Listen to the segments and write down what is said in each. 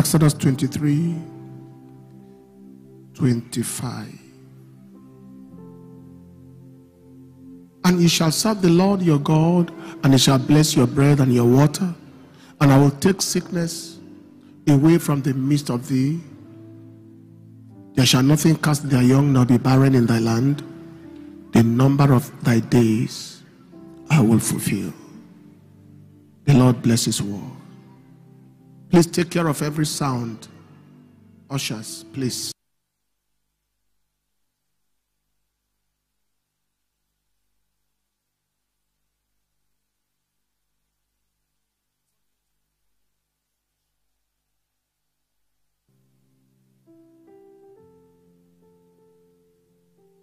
Exodus 23 25. And you shall serve the Lord your God, and he shall bless your bread and your water, and I will take sickness away from the midst of thee. There shall nothing cast their young nor be barren in thy land. The number of thy days I will fulfill. The Lord bless his word. Please take care of every sound. Ushers, please.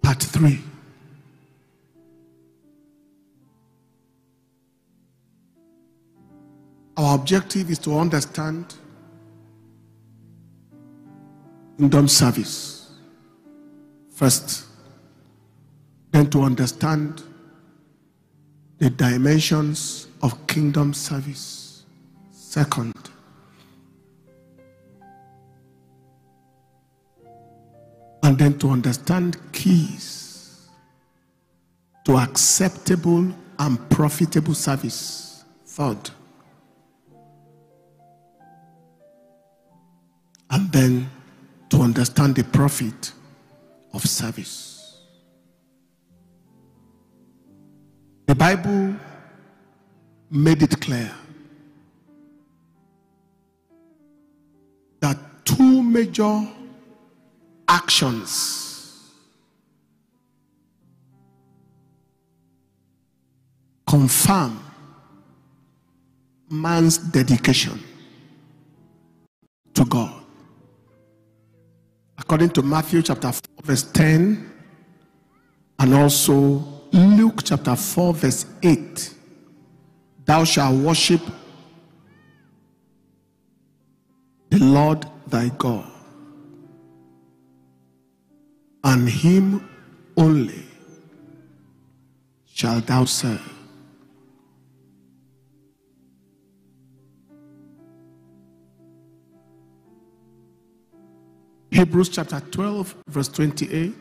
Part 3. Our objective is to understand kingdom service first, then to understand the dimensions of kingdom service second, and then to understand keys to acceptable and profitable service third. Then to understand the profit of service. The Bible made it clear that two major actions confirm man's dedication to God according to Matthew chapter 4, verse 10, and also Luke chapter 4, verse 8. Thou shalt worship the Lord thy God, and him only shalt thou serve. Hebrews chapter 12, verse 28.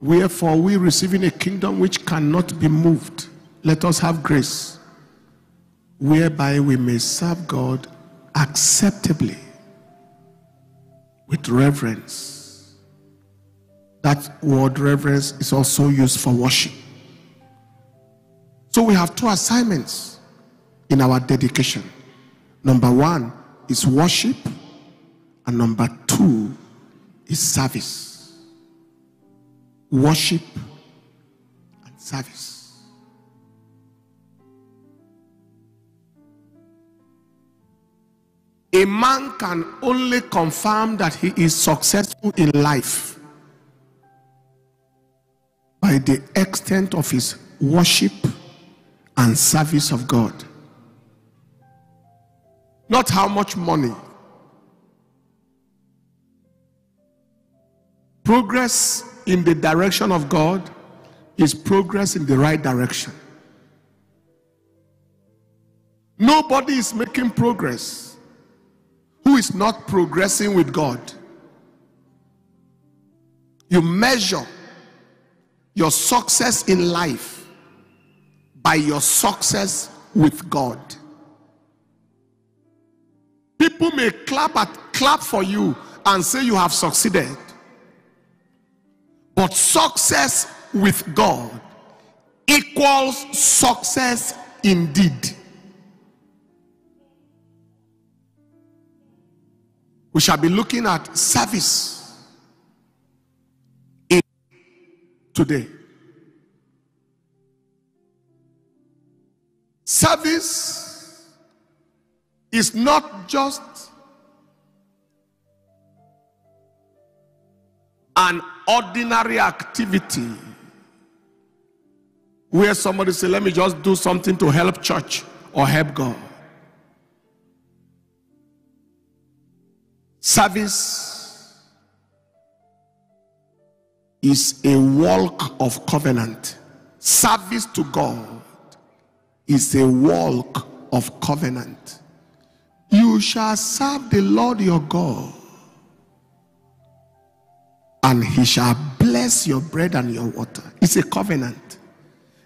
Wherefore, we receiving a kingdom which cannot be moved, let us have grace, whereby we may serve God acceptably with reverence. That word reverence is also used for worship. So we have two assignments in our dedication. Number one, is worship, and number two is service. Worship and service. A man can only confirm that he is successful in life by the extent of his worship and service of God. Not how much money. Progress in the direction of God is progress in the right direction. Nobody is making progress who is not progressing with God. You measure your success in life by your success with God. People may clap at clap for you and say you have succeeded. But success with God equals success indeed. We shall be looking at service in today. Service is not just an ordinary activity where somebody say let me just do something to help church or help god. Service is a walk of covenant. Service to god is a walk of covenant You shall serve the Lord your God, and he shall bless your bread and your water. It's a covenant.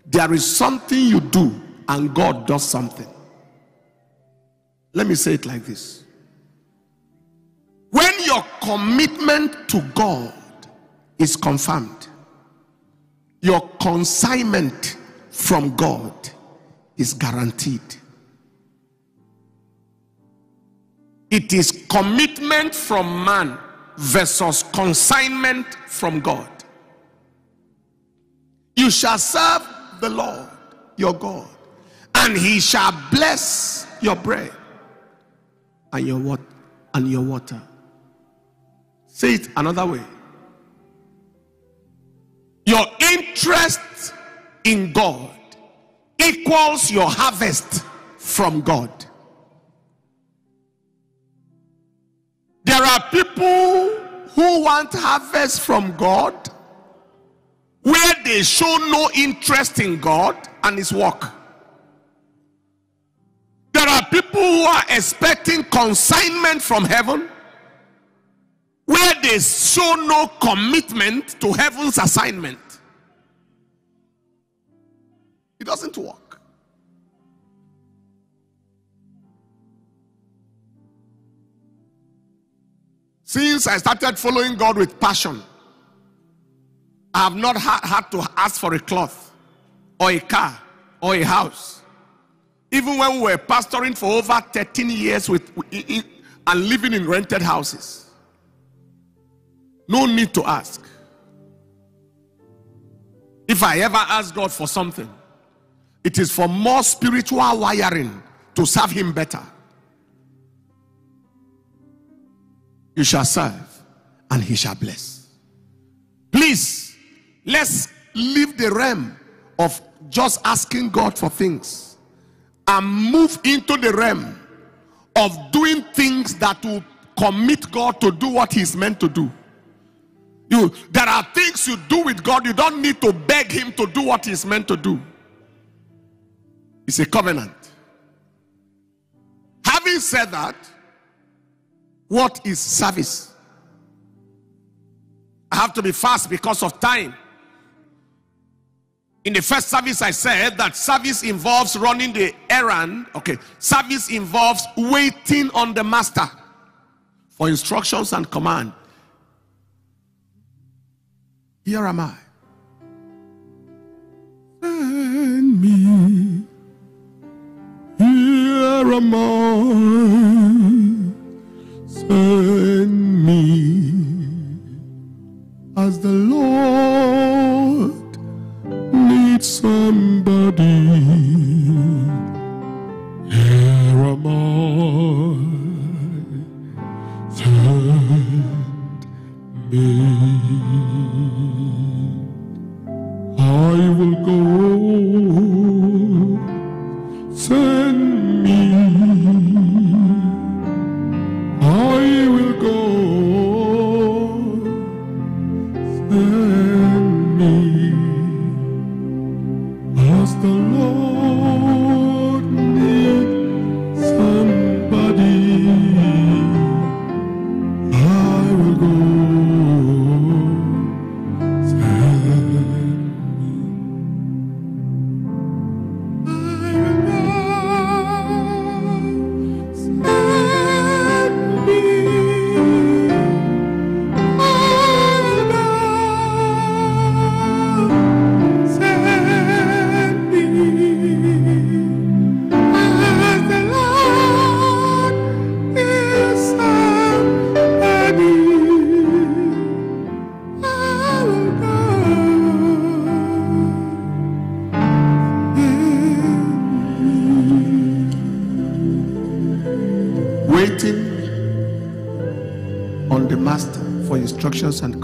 There is something you do, and God does something. Let me say it like this When your commitment to God is confirmed, your consignment from God is guaranteed. It is commitment from man versus consignment from God. You shall serve the Lord your God, and he shall bless your bread and your water and your water. Say it another way. Your interest in God equals your harvest from God. There are people who want harvest from God where they show no interest in God and His work. There are people who are expecting consignment from heaven where they show no commitment to heaven's assignment. It doesn't work. Since I started following God with passion, I have not ha- had to ask for a cloth or a car or a house. Even when we were pastoring for over 13 years with, and living in rented houses. No need to ask. If I ever ask God for something, it is for more spiritual wiring to serve Him better. You shall serve, and He shall bless. Please, let's leave the realm of just asking God for things and move into the realm of doing things that will commit God to do what He's meant to do. You, there are things you do with God, you don't need to beg Him to do what He's meant to do. It's a covenant. Having said that, what is service? I have to be fast because of time. In the first service, I said that service involves running the errand. Okay, service involves waiting on the master for instructions and command. Here am I. Send me. Here am I. Me. As the Lord needs somebody. Here am I. Me. I will go.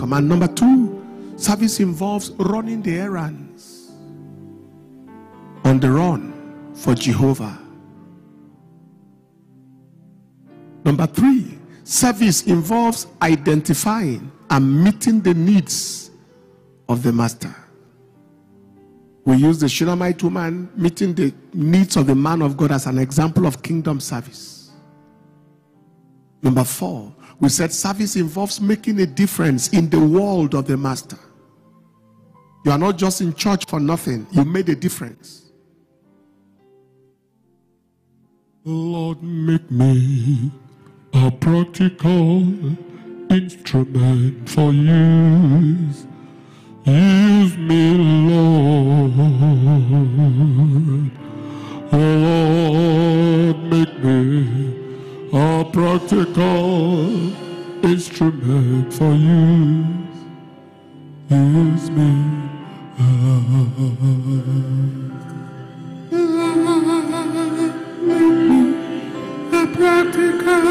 Command. Number two, service involves running the errands on the run for Jehovah. Number three, service involves identifying and meeting the needs of the master. We use the Shunammite woman meeting the needs of the man of God as an example of kingdom service. Number four, we said service involves making a difference in the world of the master. You are not just in church for nothing, you made a difference. Lord, make me a practical instrument for use. Use me, Lord. Lord, make me a practical instrument for use. Use me. A practical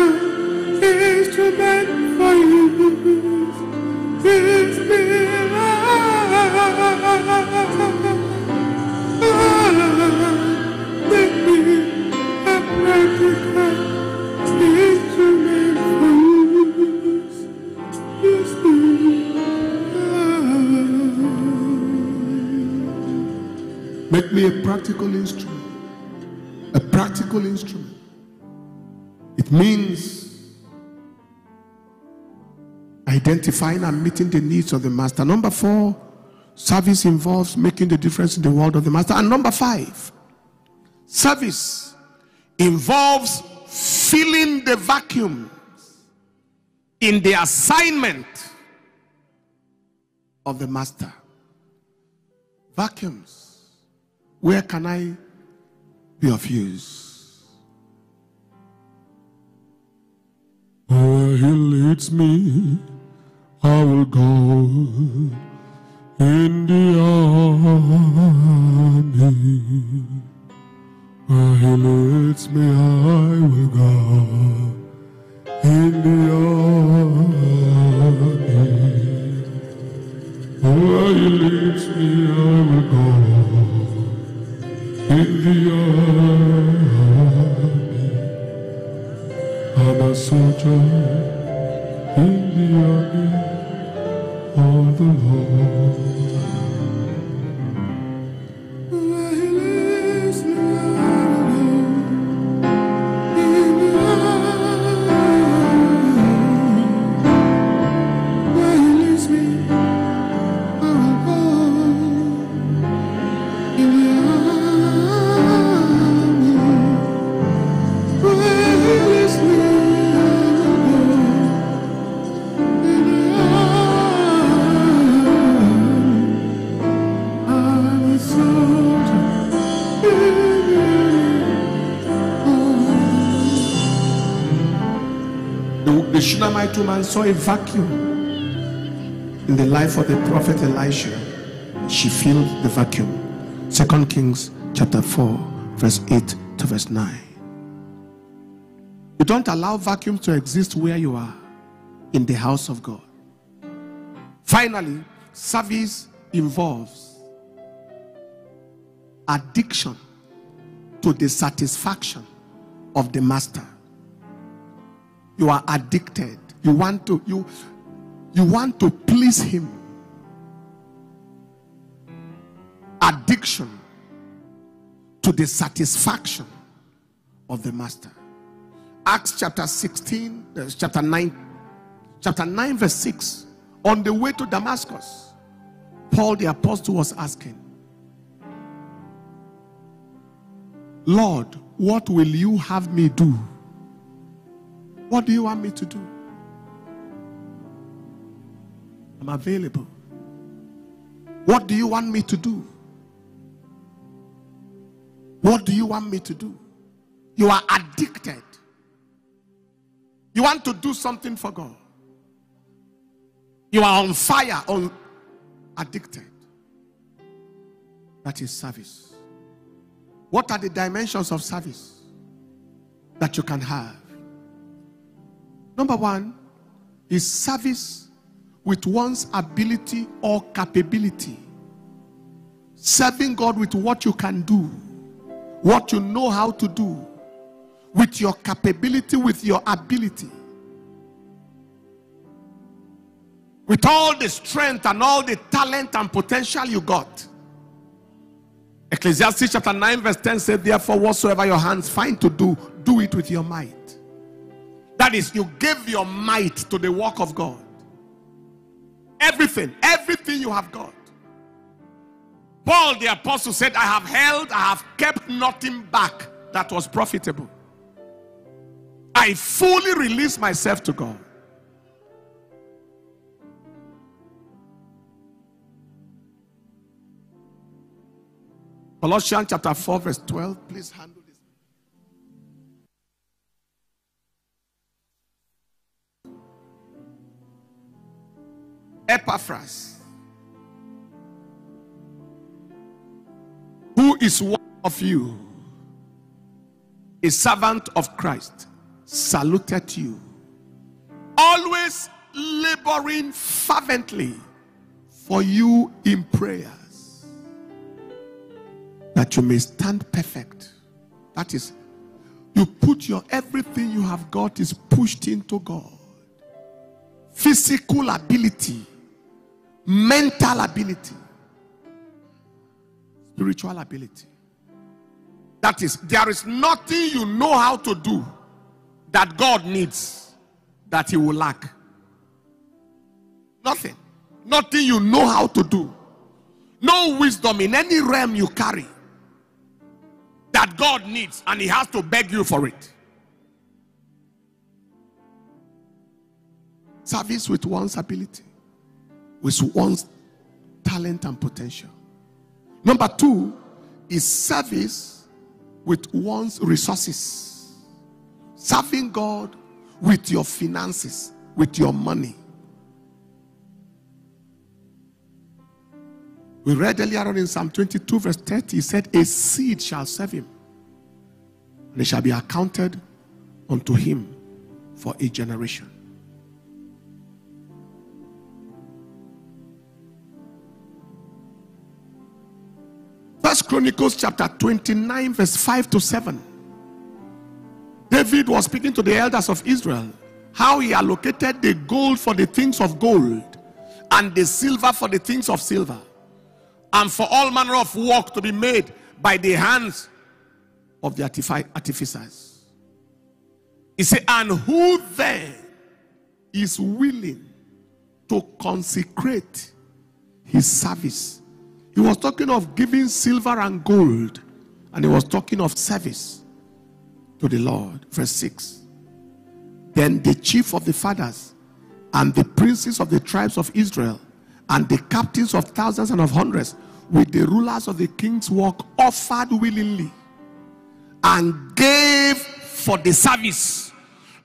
instrument for you. Use me. Make me a practical Make me a practical instrument. A practical instrument. It means identifying and meeting the needs of the master. Number four, service involves making the difference in the world of the master. And number five, service involves filling the vacuums in the assignment of the master. Vacuums. Where can I be of use? Where he leads me, I will go. In the army, where he leads me, I will go. In the army, where he leads me, I will go. In the army. I'm a soldier in the army of the Lord. The, Shunammite woman saw a vacuum in the life of the prophet Elisha. She filled the vacuum. Second Kings chapter 4, verse 8 to verse 9. You don't allow vacuums to exist where you are in the house of God. Finally, service involves addiction to the satisfaction of the master you are addicted. You want to you you want to please him. Addiction to the satisfaction of the master. Acts chapter 16 uh, chapter 9 chapter 9 verse 6 on the way to damascus paul the apostle was asking lord what will you have me do what do you want me to do? I'm available. What do you want me to do? What do you want me to do? You are addicted. You want to do something for God. You are on fire, on addicted. That is service. What are the dimensions of service that you can have? Number one is service with one's ability or capability. Serving God with what you can do, what you know how to do, with your capability, with your ability. With all the strength and all the talent and potential you got. Ecclesiastes chapter 9, verse 10 said, Therefore, whatsoever your hands find to do, do it with your might. That is, you gave your might to the work of God. Everything, everything you have got. Paul the apostle said, I have held, I have kept nothing back that was profitable. I fully release myself to God. Colossians chapter 4, verse 12. Please handle Epaphras, who is one of you, a servant of Christ, saluted you, always laboring fervently for you in prayers, that you may stand perfect. That is, you put your everything you have got is pushed into God. Physical ability, mental ability, spiritual ability. That is, there is nothing you know how to do that God needs that He will lack. Nothing. Nothing you know how to do. No wisdom in any realm you carry that God needs and He has to beg you for it. Service with one's ability, with one's talent and potential. Number two is service with one's resources. Serving God with your finances, with your money. We read earlier on in Psalm 22, verse 30, he said, A seed shall serve him, and it shall be accounted unto him for a generation. Chronicles chapter 29, verse 5 to 7. David was speaking to the elders of Israel how he allocated the gold for the things of gold and the silver for the things of silver and for all manner of work to be made by the hands of the artificers. He said, And who then is willing to consecrate his service? He was talking of giving silver and gold, and he was talking of service to the Lord. Verse 6. Then the chief of the fathers and the princes of the tribes of Israel and the captains of thousands and of hundreds with the rulers of the king's work offered willingly and gave for the service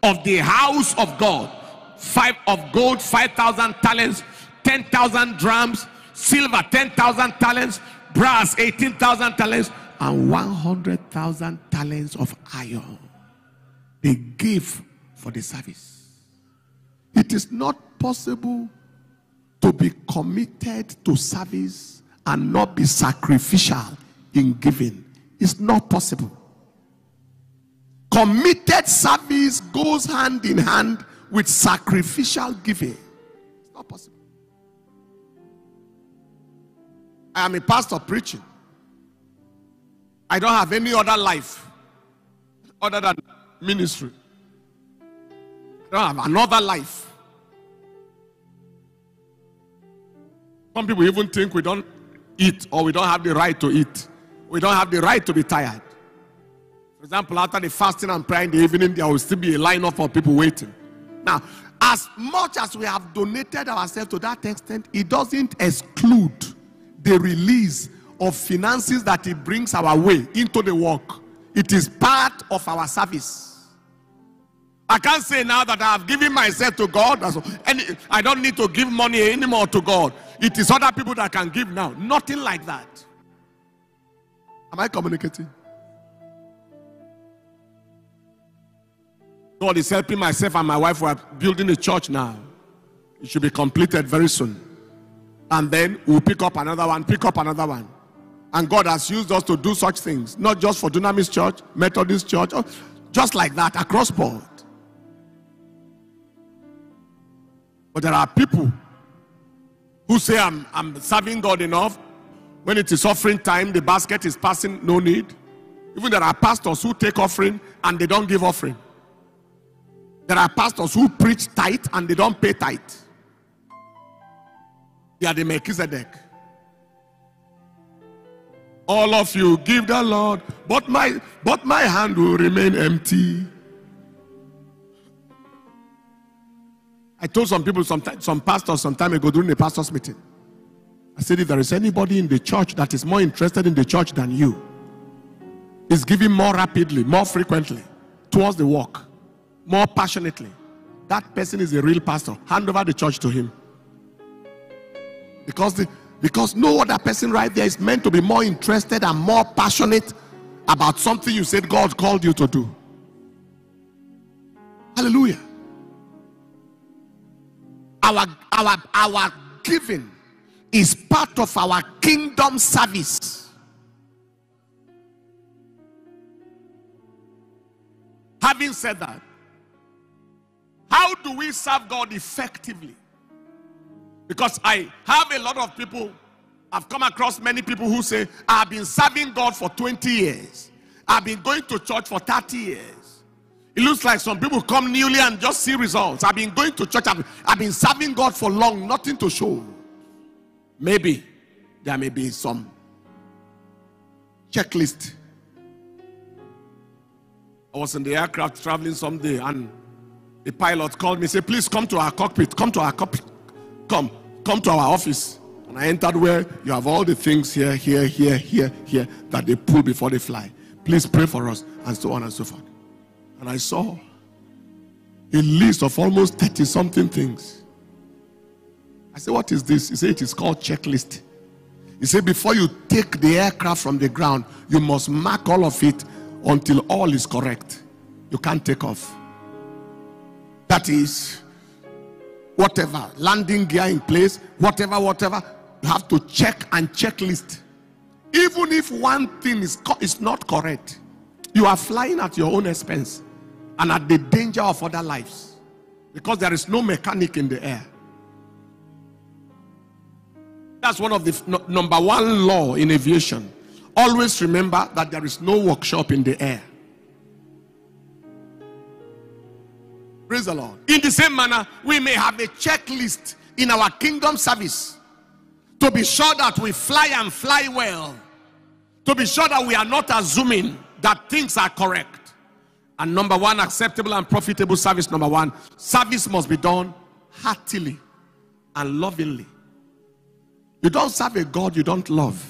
of the house of God five of gold, five thousand talents, ten thousand drams, silver, ten thousand talents, brass, eighteen thousand talents, and one hundred thousand talents of iron. They gave for the service. It is not possible to be committed to service and not be sacrificial in giving. It's not possible. Committed service goes hand in hand with sacrificial giving. It's not possible. I am a pastor preaching. I don't have any other life other than ministry. I don't have another life. Some people even think we don't eat or we don't have the right to eat. We don't have the right to be tired. For example, after the fasting and prayer in the evening, there will still be a lineup of people waiting. Now, as much as we have donated ourselves to that extent, it doesn't exclude the release of finances that it brings our way into the work. It is part of our service. I can't say now that I have given myself to God, and I don't need to give money anymore to God. It is other people that can give now. Nothing like that. Am I communicating? God is helping myself and my wife. We're building a church now. It should be completed very soon. And then we'll pick up another one, pick up another one. And God has used us to do such things, not just for Dunamis Church, Methodist Church, just like that across board. But there are people who say, I'm, I'm serving God enough. When it is offering time, the basket is passing, no need. Even there are pastors who take offering and they don't give offering. There are pastors who preach tithe and they don't pay tithe. They are the Melchizedek. All of you give the Lord, but my but my hand will remain empty. I told some people, some, some pastors, some time ago during a pastor's meeting. I said, if there is anybody in the church that is more interested in the church than you, is giving more rapidly, more frequently towards the work, more passionately, that person is a real pastor. Hand over the church to him. Because the, because no other person right there is meant to be more interested and more passionate about something you said God called you to do. Hallelujah. Our our our giving is part of our kingdom service. Having said that, how do we serve God effectively? Because I have a lot of people, I've come across many people who say, I've been serving God for 20 years, I've been going to church for 30 years. It looks like some people come newly and just see results. I've been going to church, I've, I've been serving God for long, nothing to show. Maybe there may be some checklist. I was in the aircraft traveling someday and the pilot called me, said, please come to our cockpit, come to our cockpit, come, come to our office. And I entered where you have all the things here, here, here, here, here that they pull before they fly. Please pray for us, and so on and so forth. And I saw a list of almost 30 something things. I said, What is this? He said, It is called checklist. He said, Before you take the aircraft from the ground, you must mark all of it until all is correct. You can't take off. That is, whatever, landing gear in place, whatever, whatever, you have to check and checklist. Even if one thing is, is not correct, you are flying at your own expense and at the danger of other lives because there is no mechanic in the air. That's one of the number one law in aviation. Always remember that there is no workshop in the air. Praise the Lord. In the same manner, we may have a checklist in our kingdom service to be sure that we fly and fly well, to be sure that we are not assuming that things are correct. And number one, acceptable and profitable service. Number one, service must be done heartily and lovingly. You don't serve a God you don't love.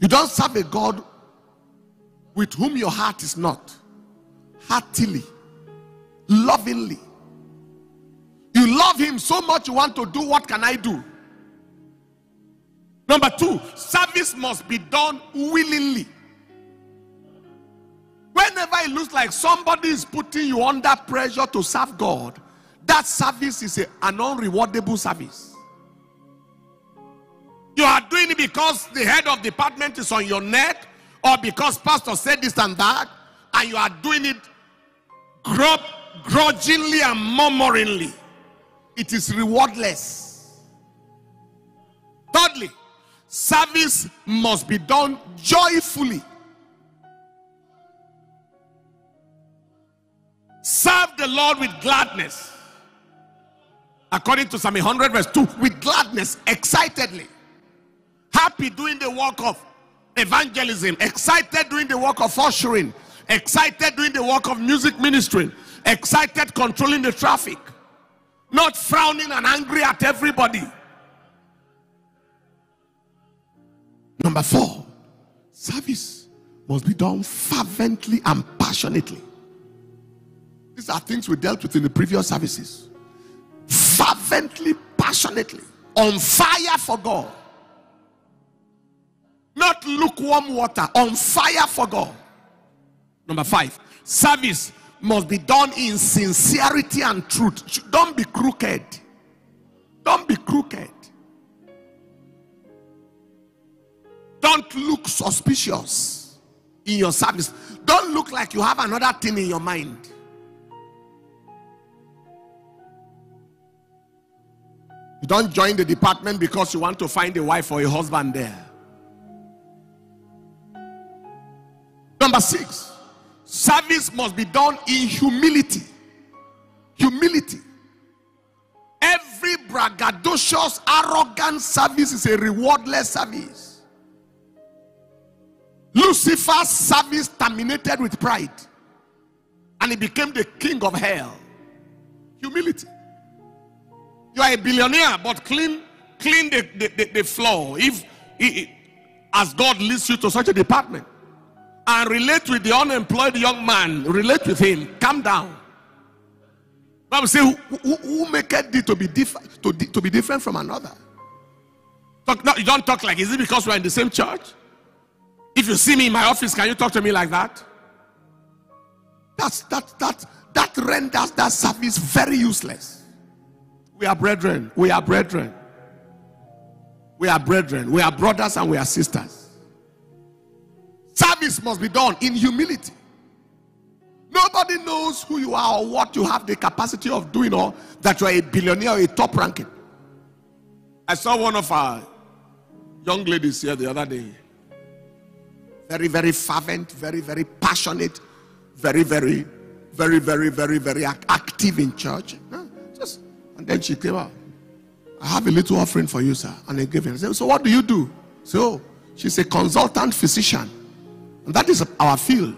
You don't serve a God with whom your heart is not. Heartily, lovingly. You love Him so much you want to do what can I do? Number two, service must be done willingly. Whenever it looks like somebody is putting you under pressure to serve God, that service is a, an unrewardable service. You are doing it because the head of department is on your neck, or because pastor said this and that, and you are doing it grudgingly and murmuringly. It is rewardless. Thirdly, service must be done joyfully. Serve the Lord with gladness. According to Psalm 100, verse 2, with gladness, excitedly. Happy doing the work of evangelism, excited doing the work of ushering, excited doing the work of music ministry, excited controlling the traffic, not frowning and angry at everybody. Number four, service must be done fervently and passionately. These are things we dealt with in the previous services. Fervently, passionately, on fire for God. Not lukewarm water, on fire for God. Number five, service must be done in sincerity and truth. Don't be crooked. Don't be crooked. Don't look suspicious in your service. Don't look like you have another thing in your mind. You don't join the department because you want to find a wife or a husband there. Number six, service must be done in humility. Humility. Every braggadocious, arrogant service is a rewardless service. Lucifer's service terminated with pride and he became the king of hell. Humility. You are a billionaire, but clean, clean the, the, the, the floor. If, if as God leads you to such a department, and relate with the unemployed young man, relate with him, calm down. Bible say, who, who, who make it to be different to, to be different from another? Talk, no, you don't talk like is it because we're in the same church? If you see me in my office, can you talk to me like that? That's that that that renders that service very useless. We are brethren. We are brethren. We are brethren. We are brothers and we are sisters. Service must be done in humility. Nobody knows who you are or what you have the capacity of doing or that you are a billionaire or a top ranking. I saw one of our young ladies here the other day. Very, very fervent, very, very passionate, very, very, very, very, very, very active in church. Just and then she came out. I have a little offering for you, sir. And I gave her. Said, so what do you do? So she's a consultant physician. That is our field.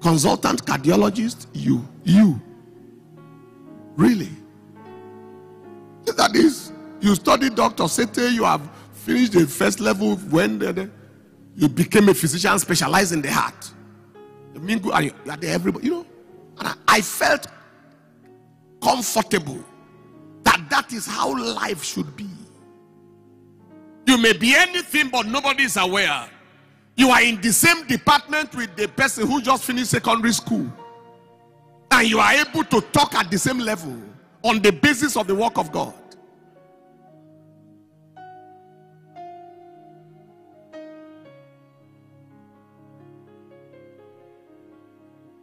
Consultant cardiologist, you. You. Really? That is, you studied Dr. Sete, you have finished the first level when the, you became a physician specialized in the heart. You mean good, and you are there everybody, you know. And I, I felt comfortable that that is how life should be. You may be anything, but nobody is aware. You are in the same department with the person who just finished secondary school. And you are able to talk at the same level on the basis of the work of God.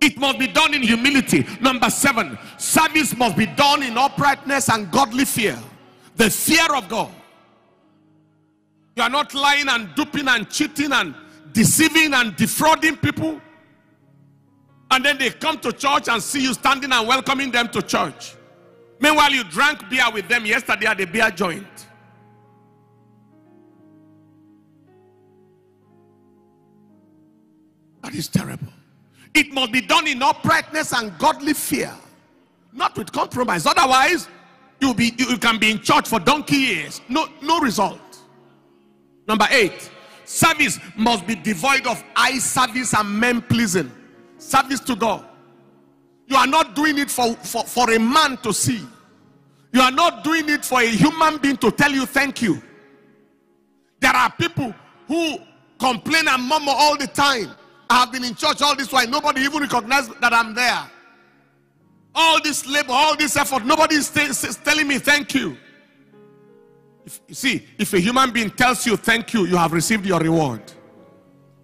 It must be done in humility. Number seven, service must be done in uprightness and godly fear. The fear of God. You are not lying and duping and cheating and deceiving and defrauding people. And then they come to church and see you standing and welcoming them to church. Meanwhile, you drank beer with them yesterday at the beer joint. That is terrible. It must be done in uprightness and godly fear, not with compromise. Otherwise, you'll be you can be in church for donkey years. No, no result. Number eight, Service must be devoid of eye service and men pleasing. Service to God. You are not doing it for, for, for a man to see. You are not doing it for a human being to tell you thank you. There are people who complain and murmur all the time. I have been in church all this while. Nobody even recognizes that I'm there. All this labor, all this effort, nobody is telling me thank you. If, see, if a human being tells you thank you, you have received your reward.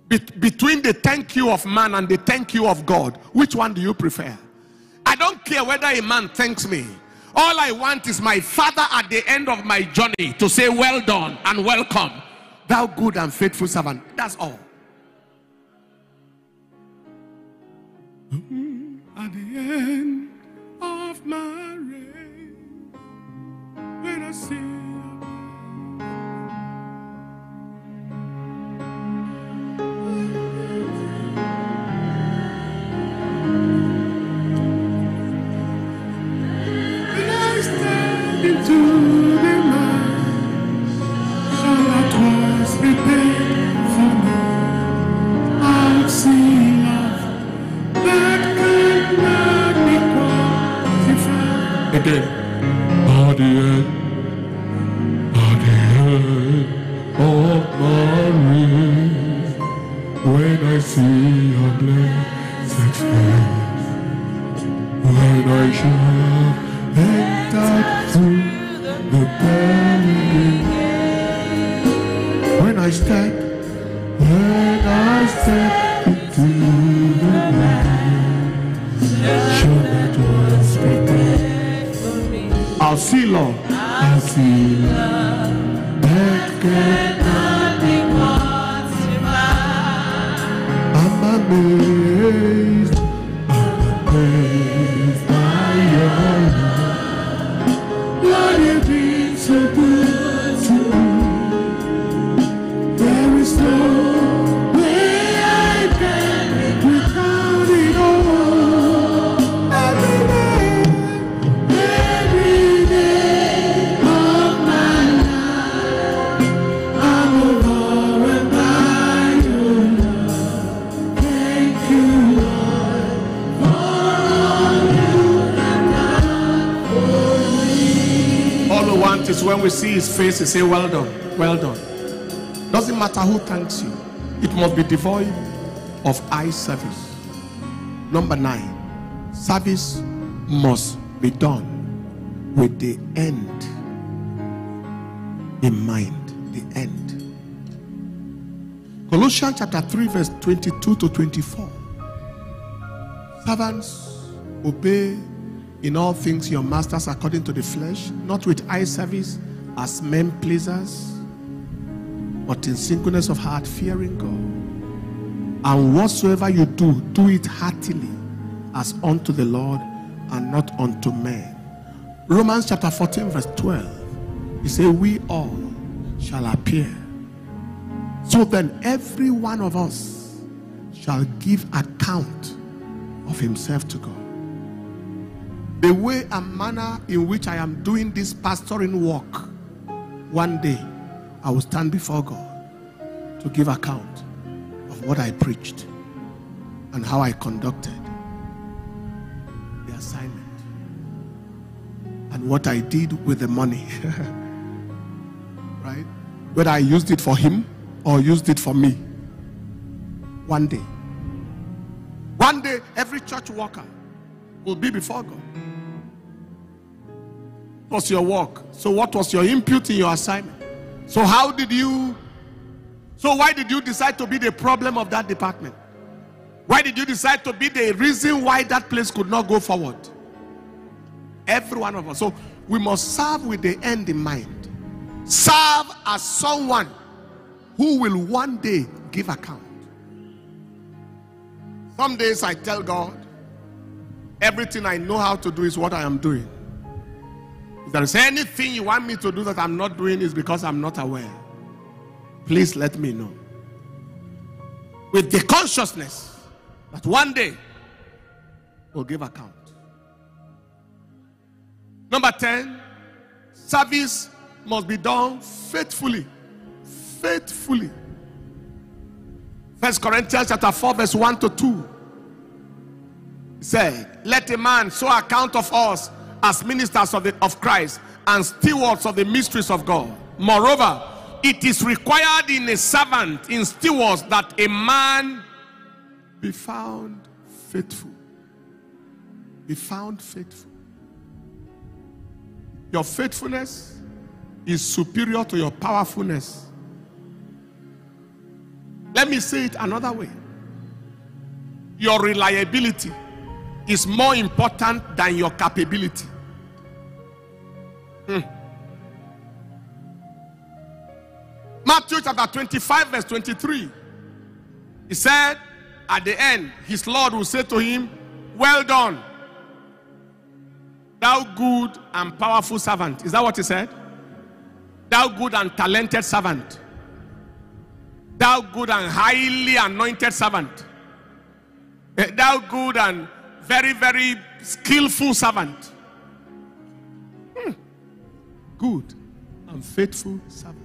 Be between the thank you of man and the thank you of God, which one do you prefer? I don't care whether a man thanks me. All I want is my father at the end of my journey to say, Well done and welcome, thou good and faithful servant. That's all. Hmm. At the end of my race, when I see is when we see his face, he say, Well done, well done. Doesn't matter who thanks you, it must be devoid of eye service. Number nine, service must be done with the end in mind. The end. Colossians chapter 3, verse 22 to 24. Servants, obey in all things your masters according to the flesh, not with eye service as men pleasers, but in singleness of heart, fearing God. And whatsoever you do, do it heartily as unto the Lord and not unto men. Romans chapter 14, verse 12. He said, We all shall appear. So then, every one of us shall give account of himself to God. The way and manner in which I am doing this pastoring work, one day I will stand before God to give account of what I preached and how I conducted the assignment and what I did with the money. right? Whether I used it for him or used it for me. One day. One day, every church worker will be before God. Was your work? So, what was your input in your assignment? So, how did you? So, why did you decide to be the problem of that department? Why did you decide to be the reason why that place could not go forward? Every one of us. So, we must serve with the end in mind. Serve as someone who will one day give account. Some days I tell God, everything I know how to do is what I am doing. If there is anything you want me to do that I'm not doing, is because I'm not aware. Please let me know. With the consciousness that one day we'll give account. Number 10, service must be done faithfully. Faithfully. First Corinthians chapter 4, verse 1 to 2. Said, Let a man so account of us as ministers of, the, of Christ and stewards of the mysteries of God. Moreover, it is required in a servant, in stewards, that a man be found faithful. Be found faithful. Your faithfulness is superior to your powerfulness. Let me say it another way. Your reliability is more important than your capability. Hmm. Matthew chapter 25, verse 23. He said, at the end, his Lord will say to him, Well done, thou good and powerful servant. Is that what he said? Thou good and talented servant. Thou good and highly anointed servant. Eh, Thou good and very, very skillful servant. Hmm. Good and faithful servant.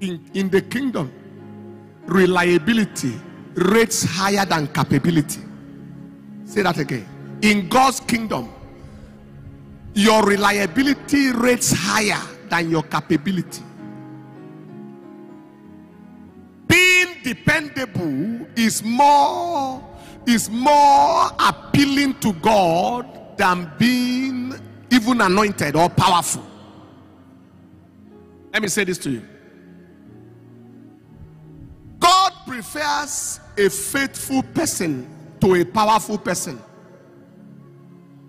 In, in the kingdom, reliability rates higher than capability. Say that again. In God's kingdom, your reliability rates higher than your capability. Being dependable is more is more appealing to God than being even anointed or powerful. Let me say this to you. God prefers a faithful person to a powerful person.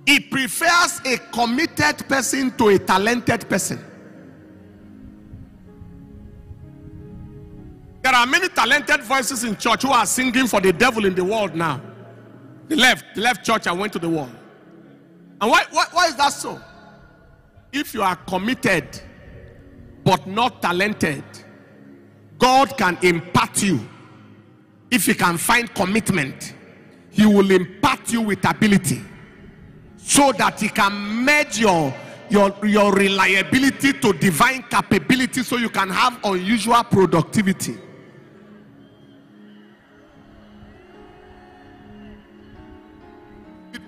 He prefers a committed person to a talented person. There are many talented voices in church who are singing for the devil in the world now. Left, left church and went to the world. And why, why, why is that so? If you are committed but not talented, God can impart you. If He can find commitment, He will impart you with ability so that He can merge your, your, your reliability to divine capability so you can have unusual productivity.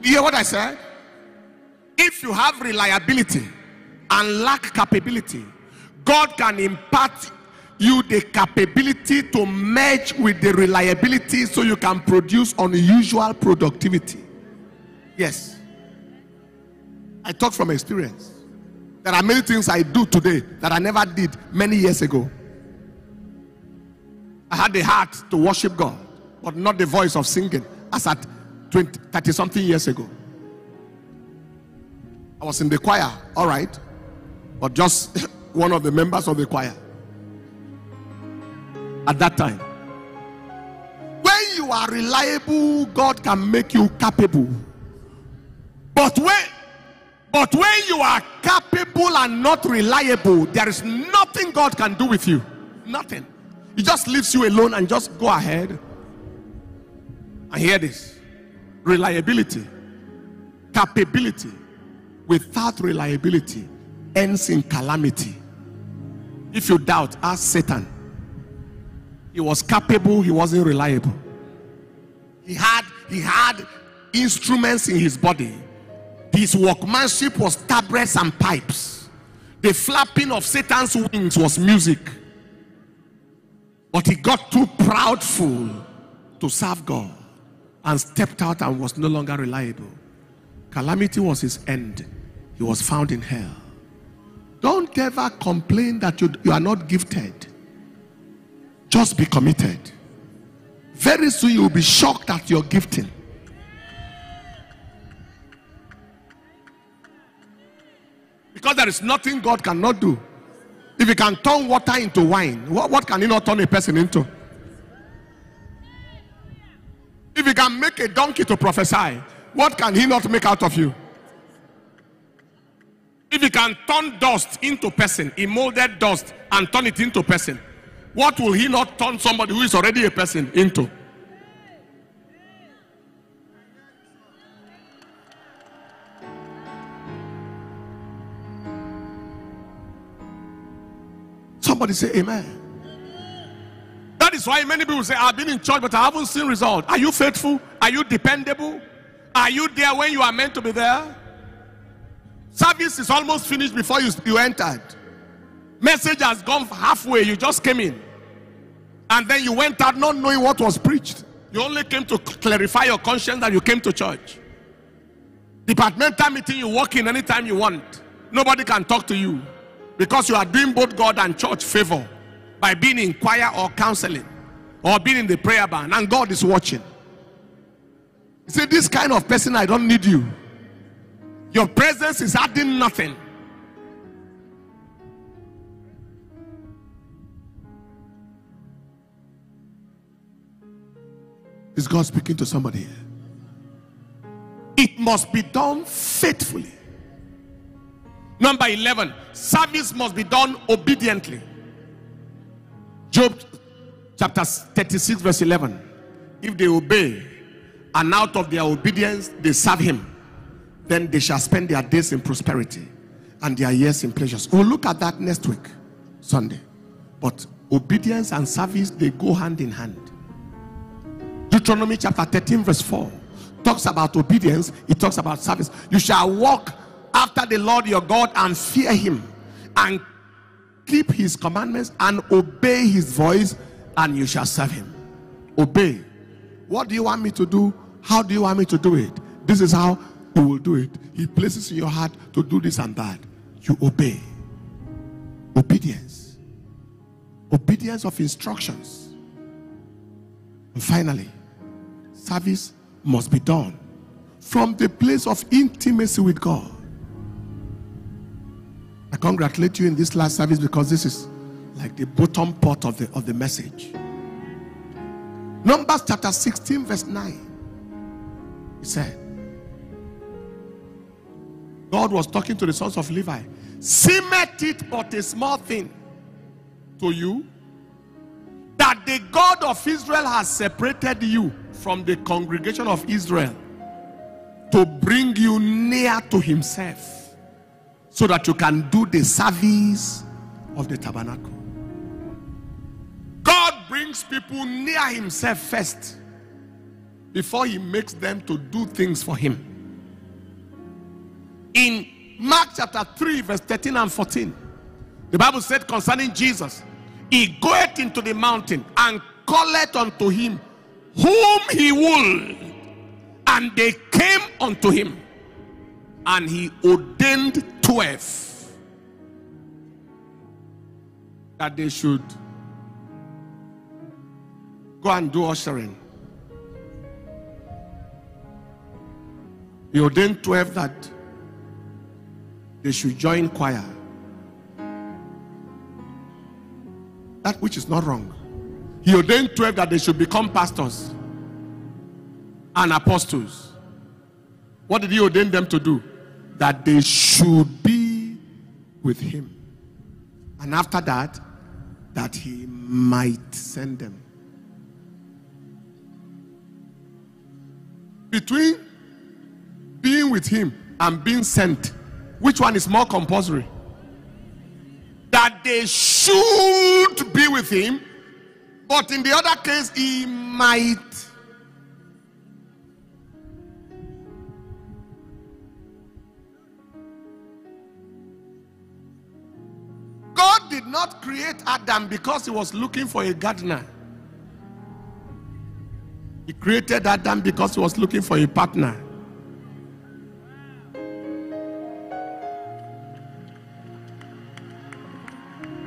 You hear what I said? If you have reliability and lack capability, God can impart you the capability to merge with the reliability so you can produce unusual productivity. Yes. I talk from experience. There are many things I do today that I never did many years ago. I had the heart to worship God, but not the voice of singing as at 20, 30 something years ago. I was in the choir, all right, but just one of the members of the choir at that time. When you are reliable, God can make you capable. But when but when you are capable and not reliable, there is nothing God can do with you. Nothing. He just leaves you alone and just go ahead. And hear this reliability, capability without reliability ends in calamity. If you doubt, ask Satan. He was capable, he wasn't reliable. He had he had instruments in his body. His workmanship was tabrets and pipes. The flapping of Satan's wings was music. But he got too proudful to serve God and stepped out and was no longer reliable. Calamity was his end. He was found in hell. Don't ever complain that you, you are not gifted. Just be committed. Very soon you will be shocked at your gifting. Because there is nothing God cannot do. If he can turn water into wine, what, what can he not turn a person into? If he can make a donkey to prophesy, what can he not make out of you? If he can turn dust into person, he molded dust and turn it into person, what will he not turn somebody who is already a person into? Somebody say amen. Is why many people say, I've been in church, but I haven't seen result. Are you faithful? Are you dependable? Are you there when you are meant to be there? Service is almost finished before you, you entered. Message has gone halfway. You just came in. And then you went out not knowing what was preached. You only came to clarify your conscience that you came to church. Departmental meeting, you walk in anytime you want. Nobody can talk to you because you are doing both God and church favor by being in choir or counseling or being in the prayer band, and God is watching. You see, this kind of person, I don't need you. Your presence is adding nothing. Is God speaking to somebody here? It must be done faithfully. Number 11, service must be done obediently. Job chapter 36, verse 11. If they obey and out of their obedience they serve him, then they shall spend their days in prosperity and their years in pleasures. We'll look at that next week, Sunday. But obedience and service they go hand in hand. Deuteronomy chapter 13, verse 4 talks about obedience, it talks about service. You shall walk after the Lord your God and fear him and keep his commandments and obey his voice, and you shall serve him. Obey. What do you want me to do? How do you want me to do it? This is how you will do it. He places in your heart to do this and that. You obey. Obedience. Obedience of instructions. And finally, service must be done from the place of intimacy with God. I congratulate you in this last service because this is like the bottom part of the, of the message. Numbers chapter 16, verse 9. He said, God was talking to the sons of Levi. Seemeth it but a small thing to you that the God of Israel has separated you from the congregation of Israel to bring you near to himself so that you can do the service of the tabernacle. God brings people near himself first before he makes them to do things for him. In Mark chapter 3, verse 13 and 14, the Bible said concerning Jesus, He goeth into the mountain and calleth unto him whom he will. and they came unto him, and he ordained twelve that they should go and do ushering. He ordained 12 that they should join choir. That which is not wrong. He ordained 12 that they should become pastors and apostles. What did he ordain them to do? That they should be with him. And after that, that he might send them. Between being with him and being sent, which one is more compulsory? That they should be with him, but in the other case, he might. God did not create Adam because he was looking for a gardener. He created Adam because he was looking for a partner.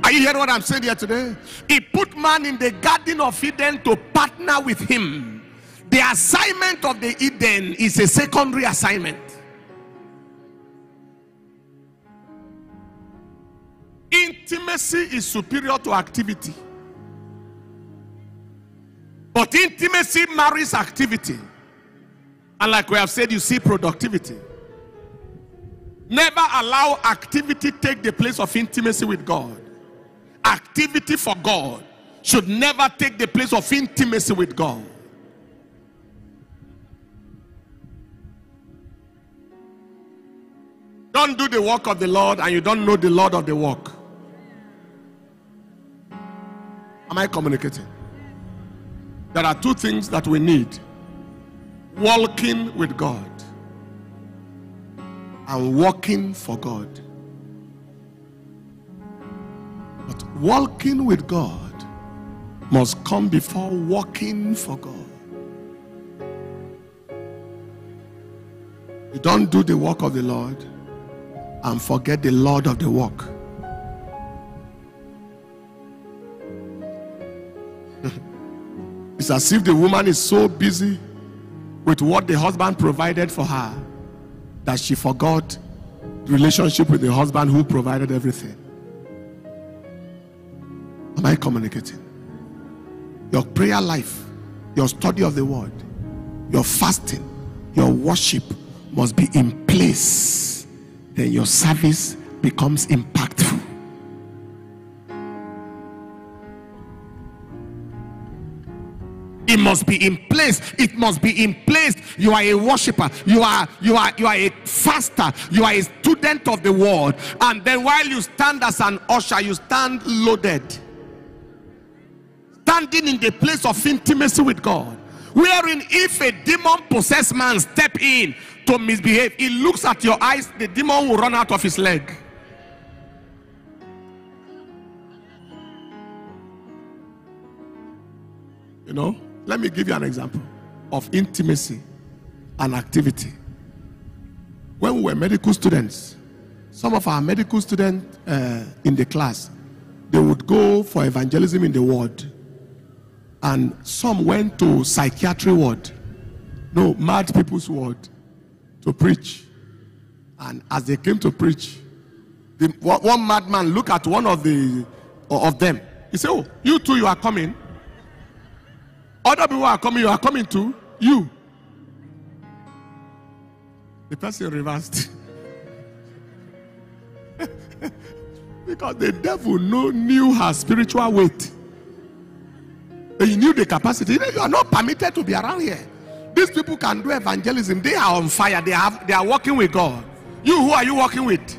Are you hearing what I'm saying here today? He put man in the garden of Eden to partner with him. The assignment of the Eden is a secondary assignment. Intimacy is superior to activity. But intimacy marries activity. And like we have said, you see productivity. Never allow activity take the place of intimacy with God. Activity for God should never take the place of intimacy with God. Don't do the work of the Lord and you don't know the Lord of the work. Am I communicating? There are two things that we need walking with God and walking for God. But walking with God must come before walking for God. You don't do the work of the Lord and forget the Lord of the work. It's as if the woman is so busy with what the husband provided for her that she forgot the relationship with the husband who provided everything. Am I communicating? Your prayer life, your study of the word, your fasting, your worship must be in place. Then your service becomes impactful. It must be in place. It must be in place. You are a worshiper. You are you are you are a faster. You are a student of the word. And then while you stand as an usher, you stand loaded. Standing in the place of intimacy with God. Wherein if a demon possessed man step in to misbehave, he looks at your eyes, the demon will run out of his leg. You know, let me give you an example of intimacy and activity. When we were medical students, some of our medical students uh, in the class, they would go for evangelism in the ward, and some went to psychiatry ward, no mad people's ward, to preach. And as they came to preach, the, one madman looked at one of the of them. He said, "Oh, you two, you are coming." Other people are coming, you are coming too. You. The person reversed. because the devil know, knew her spiritual weight. He knew the capacity. You are not permitted to be around here. These people can do evangelism. They are on fire. They have they are working with God. You who are you working with?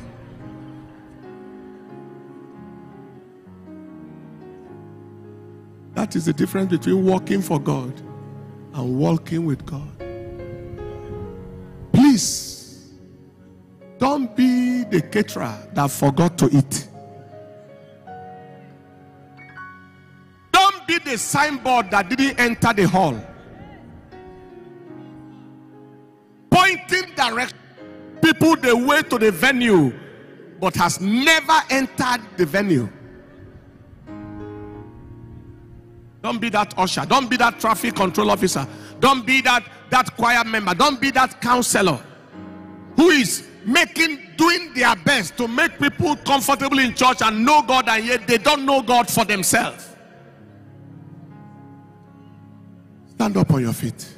That is the difference between walking for God and walking with God. Please Don't be the caterer that forgot to eat. Don't be the signboard that didn't enter the hall. Pointing direct people the way to the venue, but has never entered the venue. Don't be that usher. Don't be that traffic control officer. Don't be that, that choir member. Don't be that counselor who is making, doing their best to make people comfortable in church and know God, and yet they don't know God for themselves. Stand up on your feet.